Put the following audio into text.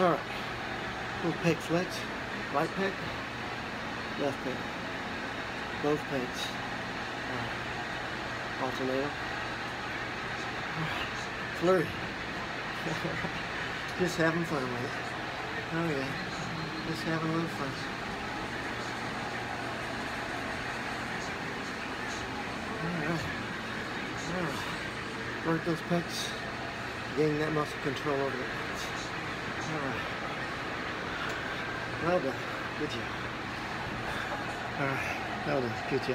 Alright. Little pec flex. Right pec. Left pec. Both pecs. Alright. Alternator. Flurry. Just having fun with it. Oh yeah. Just having a little fun. Alright. Alright. Work those pecs. Gain that muscle control over the pecs. 那样不，别急。哎，那样不，别急。